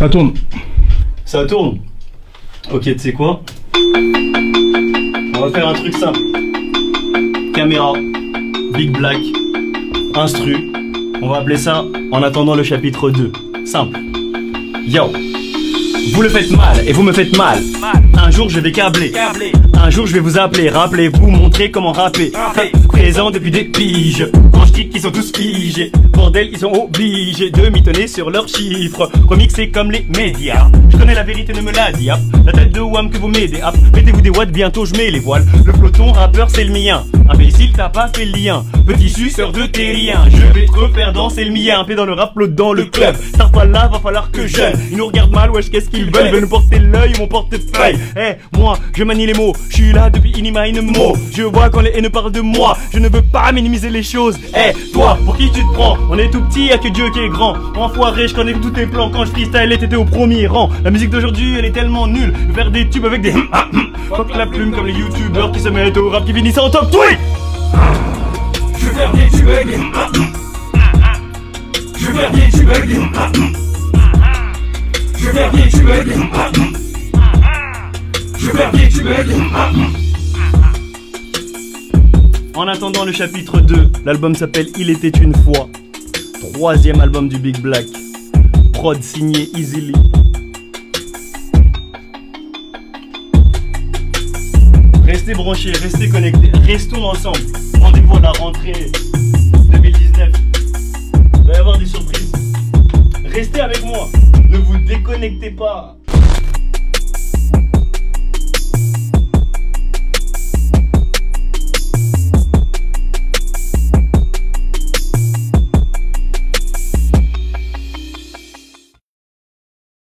Ça tourne. Ça tourne. Ok, tu sais quoi? On va faire un truc simple. Caméra, Big Black, instru. On va appeler ça en attendant le chapitre 2. Simple. Yo. Vous le faites mal et vous me faites mal. Un jour je vais câbler. Un jour je vais vous appeler. Rappelez-vous, montrer comment rapper. Présent depuis des piges. Quand je dis qu'ils sont tous pigés. Bordel, ils sont obligés de mitonner sur leurs chiffres. Remixés comme les médias. Je connais la vérité, ne me la dis. La tête de Wam que vous m'aidez. Mettez-vous des watts, bientôt je mets les voiles. Le peloton rappeur, c'est le mien. Imbécile, t'as pas fait le lien. Petit suceur de terrien. Je vais te refaire danser le mien. Un pied dans le rap, l'autre dans le club. Ça pas là, va falloir que je. Ils nous regardent mal, wesh, qu'est-ce qu'ils veulent? Ils veulent nous porter l'œil, mon portefeuille. Eh, moi, je manie les mots. Je suis là depuis Inima Inemo. Je vois quand les haines parlent de moi. Je ne veux pas minimiser les choses. Eh, toi, pour qui tu te prends? On est tout petit, y'a que Dieu qui est grand. Enfoiré, je connais tous tes plans. Quand je freestyle, t'étais au premier rang. La musique d'aujourd'hui, elle est tellement nulle. Faire des tubes avec des. Fuck la plume comme les youtubeurs qui se mettent au rap qui finissent en top tweet. Je vais faire des avec des. Je vais faire des avec des. Je vais faire des des. Je vais faire des des. En attendant le chapitre 2, l'album s'appelle Il était une fois. Troisième album du Big Black. Prod signé Easily. Restez branchés, restez connectés, restons ensemble. Rendez-vous à la rentrée 2019. Il va y avoir des surprises. Restez avec moi, ne vous déconnectez pas.